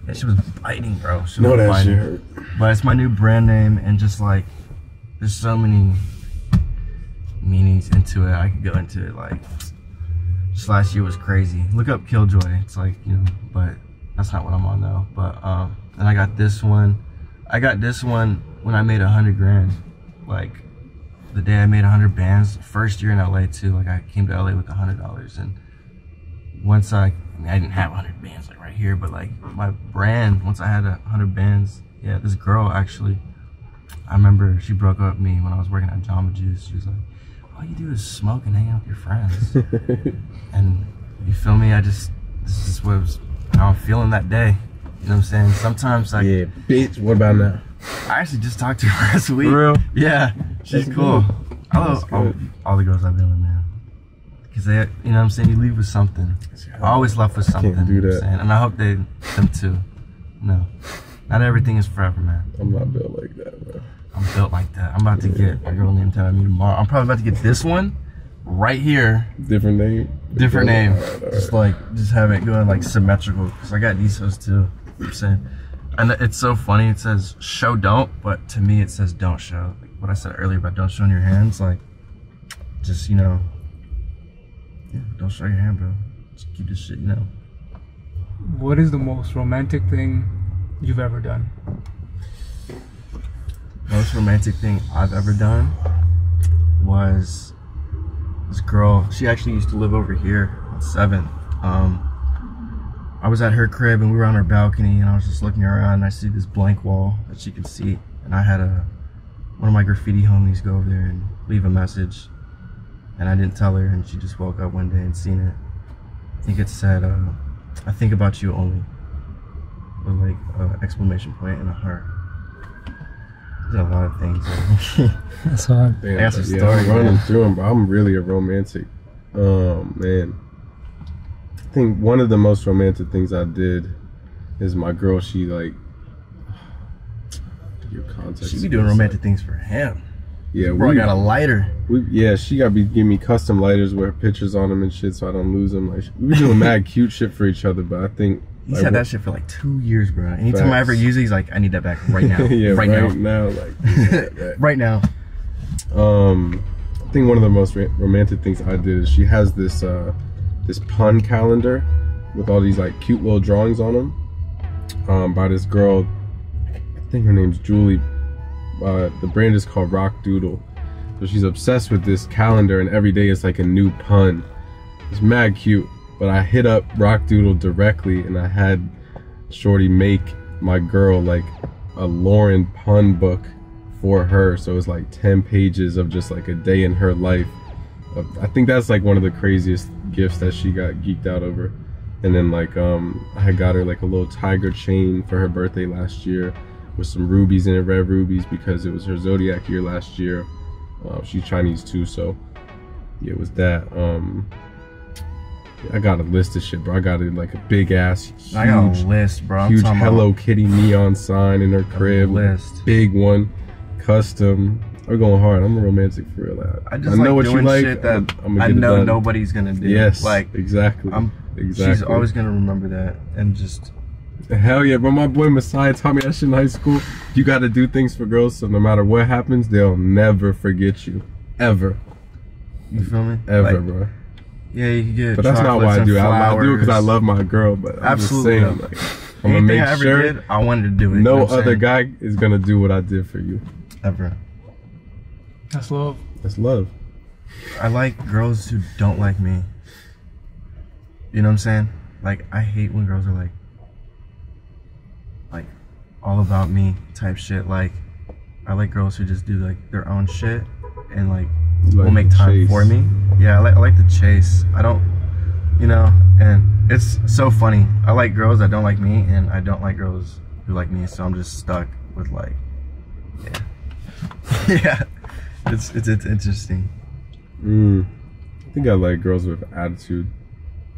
Speaker 1: That shit was biting, bro. Shit
Speaker 2: No,
Speaker 1: was
Speaker 2: that
Speaker 1: biting.
Speaker 2: shit hurt.
Speaker 1: But it's my new brand name, and just like, there's so many. meanings into it. I could go into it like just last year was crazy. Look up Killjoy. It's like you know, but that's not what I'm on though. But um, and I got this one. I got this one when I made a hundred grand. Like the day I made a hundred bands, first year in LA too. Like I came to LA with a hundred dollars, and once I, I, mean, I didn't have a hundred bands like right here, but like my brand. Once I had a hundred bands, yeah, this girl actually. I remember she broke up with me when I was working at Jamba Juice. She was like, "All you do is smoke and hang out with your friends." and you feel me? I just this is what was how I'm feeling that day. You know what I'm saying? Sometimes like
Speaker 2: yeah, bitch. What about now?
Speaker 1: I actually just talked to her last week.
Speaker 2: For real?
Speaker 1: Yeah, she's
Speaker 2: That's
Speaker 1: cool.
Speaker 2: good.
Speaker 1: I love all, all the girls I've been with, man. Cause they, you know what I'm saying? You leave with something. I always left with something.
Speaker 2: Can't do
Speaker 1: you know what I'm
Speaker 2: that.
Speaker 1: And I hope they, them too. No, not everything is forever, man.
Speaker 2: I'm not built like that, bro.
Speaker 1: I'm built like that. I'm about to get a girl named Tara me tomorrow. I'm probably about to get this one right here.
Speaker 2: Different name.
Speaker 1: Different name.
Speaker 2: Alright, alright.
Speaker 1: Just like, just have it going like symmetrical. Cause I got these hoes too. You know I'm saying? And it's so funny. It says show don't, but to me it says don't show. Like what I said earlier about don't show in your hands. Like, just you know, yeah, don't show your hand, bro. Just keep this shit, you know.
Speaker 3: What is the most romantic thing you've ever done?
Speaker 1: Most romantic thing I've ever done was this girl. She actually used to live over here on Seventh. Um, I was at her crib and we were on her balcony and I was just looking around and I see this blank wall that she could see and I had a one of my graffiti homies go over there and leave a message and I didn't tell her and she just woke up one day and seen it. I think it said, uh, "I think about you only," with like an exclamation point and a heart. There's a lot of things.
Speaker 3: That's hard.
Speaker 2: Damn,
Speaker 1: That's a
Speaker 2: yeah,
Speaker 1: story,
Speaker 2: I'm running
Speaker 1: man.
Speaker 2: through them, but I'm really a romantic. Um, man. I think one of the most romantic things I did is my girl. She like. Your context.
Speaker 1: she be doing romantic things for him.
Speaker 2: Yeah,
Speaker 1: Bro,
Speaker 2: we,
Speaker 1: got a lighter.
Speaker 2: we yeah. She got be giving me custom lighters with pictures on them and shit, so I don't lose them. Like we be doing mad cute shit for each other, but I think
Speaker 1: He's
Speaker 2: like,
Speaker 1: had that shit for like two years, bro. Anytime I ever use it, he's like, I need that back right now.
Speaker 2: yeah,
Speaker 1: right,
Speaker 2: right,
Speaker 1: now.
Speaker 2: now, like
Speaker 1: right now.
Speaker 2: Um, I think one of the most romantic things I did is she has this uh, this pun calendar with all these like cute little drawings on them um, by this girl. I think her name's Julie. Uh, the brand is called Rock Doodle. So she's obsessed with this calendar, and every day it's like a new pun. It's mad cute. But I hit up Rock Doodle directly, and I had Shorty make my girl like a Lauren pun book for her. So it was like 10 pages of just like a day in her life. I think that's like one of the craziest gifts that she got geeked out over. And then like um I got her like a little tiger chain for her birthday last year with some rubies in it, red rubies, because it was her zodiac year last year. Uh, she's Chinese too, so yeah, it was that. Um I got a list of shit, bro. I got it like a big ass, huge,
Speaker 1: I got a list, bro. I'm
Speaker 2: huge Hello
Speaker 1: about
Speaker 2: Kitty neon sign in her crib.
Speaker 1: list.
Speaker 2: Big one, custom. I'm going hard. I'm a romantic for real.
Speaker 1: I just know what you like doing shit that
Speaker 2: I'm, I'm
Speaker 1: I know nobody's gonna do.
Speaker 2: Yes,
Speaker 1: like
Speaker 2: exactly.
Speaker 1: I'm.
Speaker 2: exactly.
Speaker 1: She's always gonna remember that and just
Speaker 2: Hell yeah, bro. My boy Messiah taught me that shit in high school. You got to do things for girls, so no matter what happens, they'll never forget you, ever,
Speaker 1: you feel me?
Speaker 2: ever,
Speaker 1: Like,
Speaker 2: bro.
Speaker 1: Yeah, you can get.
Speaker 2: But that's not why I do it. I, I do it because I love my girl. But I'm
Speaker 1: Absolutely.
Speaker 2: just saying, like, I'm gonna make
Speaker 1: I ever
Speaker 2: sure
Speaker 1: did, I wanted to do it. you know
Speaker 2: no other
Speaker 1: saying?
Speaker 2: guy is gonna do what I did for you.
Speaker 1: ever.
Speaker 3: That's love.
Speaker 2: That's love.
Speaker 1: I like girls who don't like me. You know what I'm saying? Like I hate when girls are like like all about me type shit. Like I like girls who just do like their own shit and like
Speaker 2: Like
Speaker 1: will make time
Speaker 2: chase.
Speaker 1: for me. Yeah, I like I like the chase. I don't you know, and it's so funny. I like girls that don't like me and I don't like girls who like me, so I'm just stuck with like yeah. yeah. It's, it's it's interesting.
Speaker 2: Mm. I think I like girls with attitude.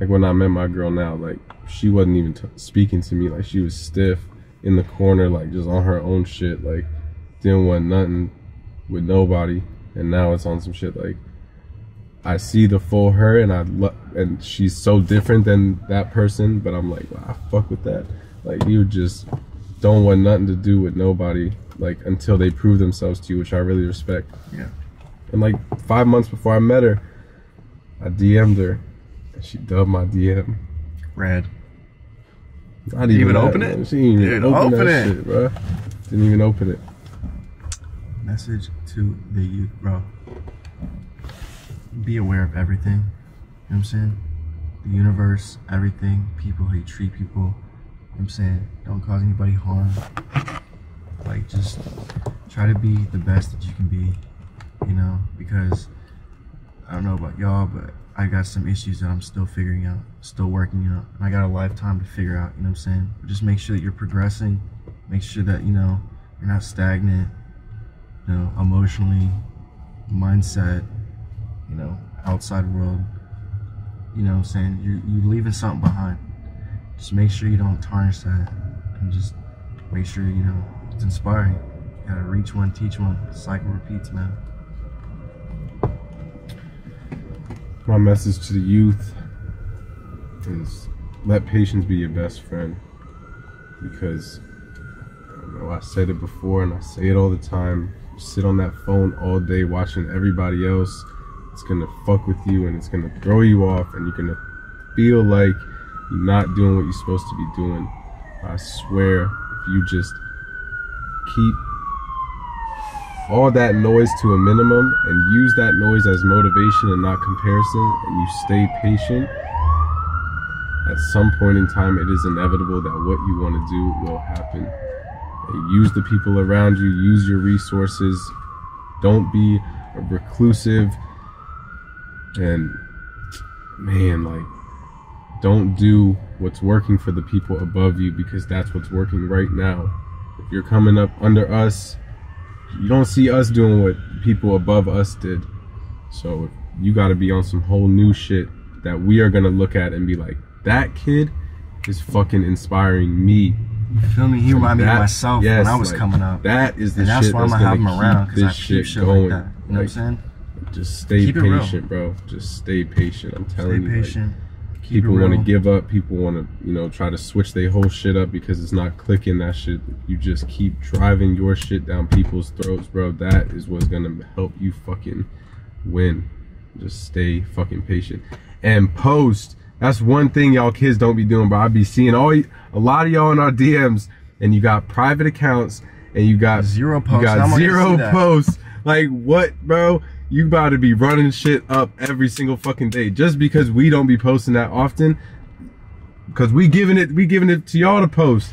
Speaker 2: Like when I met my girl now, like she wasn't even t- speaking to me. Like she was stiff in the corner, like just on her own shit. Like didn't want nothing with nobody. And now it's on some shit like I see the full her, and I lo- and she's so different than that person. But I'm like, wow, I fuck with that. Like you just don't want nothing to do with nobody. Like until they prove themselves to you, which I really respect.
Speaker 1: Yeah.
Speaker 2: And like five months before I met her, I DM'd her, and she dubbed my DM.
Speaker 1: Red.
Speaker 2: Not
Speaker 1: you even
Speaker 2: that,
Speaker 1: open it?
Speaker 2: She didn't even
Speaker 1: Dude,
Speaker 2: open,
Speaker 1: open it.
Speaker 2: shit, bro. Didn't even open it.
Speaker 1: Message to the youth, bro. Be aware of everything. You know what I'm saying? The universe, everything, people, how you treat people. You know what I'm saying? Don't cause anybody harm. Like, just try to be the best that you can be, you know? Because I don't know about y'all, but I got some issues that I'm still figuring out, still working out. And I got a lifetime to figure out, you know what I'm saying? But just make sure that you're progressing. Make sure that, you know, you're not stagnant you know, emotionally, mindset, you know, outside world, you know what I'm saying? You're, you're leaving something behind. Just make sure you don't tarnish that and just make sure, you know, it's inspiring. You gotta reach one, teach one, cycle repeats, man.
Speaker 2: My message to the youth is let patience be your best friend. Because I know, I said it before and I say it all the time. Sit on that phone all day watching everybody else. It's gonna fuck with you and it's gonna throw you off and you're gonna feel like you're not doing what you're supposed to be doing. I swear, if you just keep all that noise to a minimum and use that noise as motivation and not comparison and you stay patient at some point in time it is inevitable that what you want to do will happen use the people around you use your resources don't be reclusive and man like don't do what's working for the people above you because that's what's working right now if you're coming up under us you don't see us doing what people above us did. So you got to be on some whole new shit that we are gonna look at and be like, that kid is fucking inspiring me.
Speaker 1: You feel me? He reminded me of myself
Speaker 2: yes,
Speaker 1: when I was
Speaker 2: like,
Speaker 1: coming up.
Speaker 2: That is the
Speaker 1: and that's
Speaker 2: shit
Speaker 1: why I'm
Speaker 2: that's
Speaker 1: gonna have him around because I
Speaker 2: this
Speaker 1: keep
Speaker 2: shit going.
Speaker 1: like that. You know what I'm saying?
Speaker 2: Just stay
Speaker 1: Keep
Speaker 2: patient, bro. Just stay patient. I'm
Speaker 1: Stay
Speaker 2: telling you. like,
Speaker 1: patient. Keep
Speaker 2: people want to give up people want to you know try to switch their whole shit up because it's not clicking that shit you just keep driving your shit down people's throats bro that is what's gonna help you fucking win just stay fucking patient and post that's one thing y'all kids don't be doing but i be seeing all a lot of y'all in our dms and you got private accounts and you got
Speaker 1: Zero posts. Am
Speaker 2: got zero posts. Like what bro? You about to be running shit up every single fucking day. Just because we don't be posting that often because we giving it we giving it to y'all to post.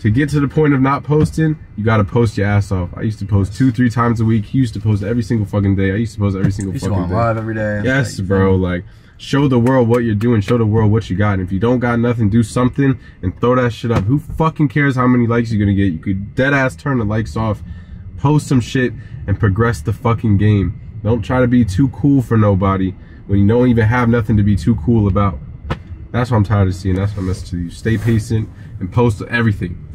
Speaker 2: To get to the point of not posting you got to post your ass off. I used to post two three times a week. He used to post every single fucking day. I used to post every single
Speaker 1: Used to go
Speaker 2: fucking day.
Speaker 1: live every day.
Speaker 2: yes
Speaker 1: Like,
Speaker 2: bro like show the world what you're doing show the world what you got and if you don't got nothing do something and throw that shit up who fucking cares how many likes you're gonna get you could dead ass turn the likes off post some shit and progress the fucking game don't try to be too cool for nobody when you don't even have nothing to be too cool about that's what I'm tired of seeing. That's my message to you. Stay patient and post everything.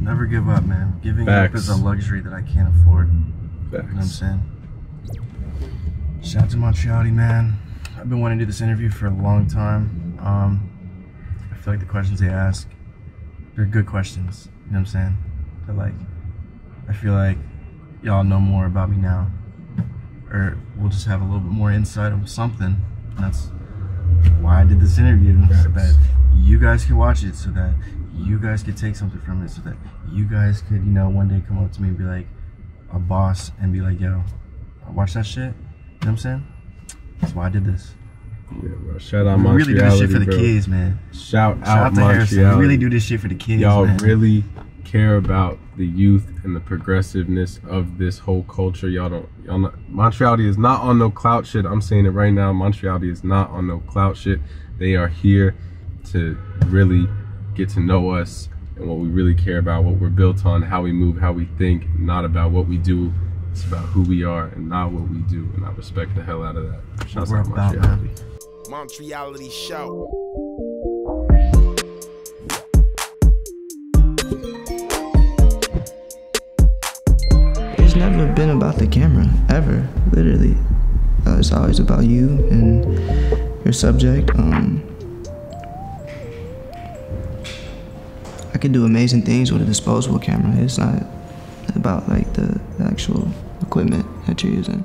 Speaker 1: Never give up, man. Giving up is a luxury that I can't afford. Facts. You know what I'm saying? Shout out to Montreality, man. I've been wanting to do this interview for a long time. Um, I feel like the questions they ask, they're good questions. You know what I'm saying? They're like, I feel like y'all know more about me now. Or we'll just have a little bit more insight on something. And that's why I did this interview. So that you guys can watch it, so that you guys could take something from it, so that you guys could, you know, one day come up to me and be like a boss and be like, yo, watch that shit. You know what I'm saying? That's why I did this.
Speaker 2: Yeah, bro. Shout out
Speaker 1: We
Speaker 2: Montreal.
Speaker 1: really do this shit for the kids, man.
Speaker 2: Shout,
Speaker 1: Shout
Speaker 2: out
Speaker 1: out to Harrison. We
Speaker 2: Montreal.
Speaker 1: really do this shit for the kids,
Speaker 2: Y'all really care about the youth and the progressiveness of this whole culture. Y'all don't. Y'all not. Montreality is not on no clout shit. I'm saying it right now. Montreality is not on no clout shit. They are here to really get to know us and what we really care about, what we're built on, how we move, how we think. Not about what we do. It's about who we are and not what we do. And I respect the hell out of that. Shouts
Speaker 1: We're
Speaker 2: out
Speaker 1: about,
Speaker 2: Montreality.
Speaker 4: Montreality Show.
Speaker 5: It's never been about the camera, ever, literally. Uh, it's always about you and your subject. Um, I could do amazing things with a disposable camera. It's not about like the, the actual equipment that you're using.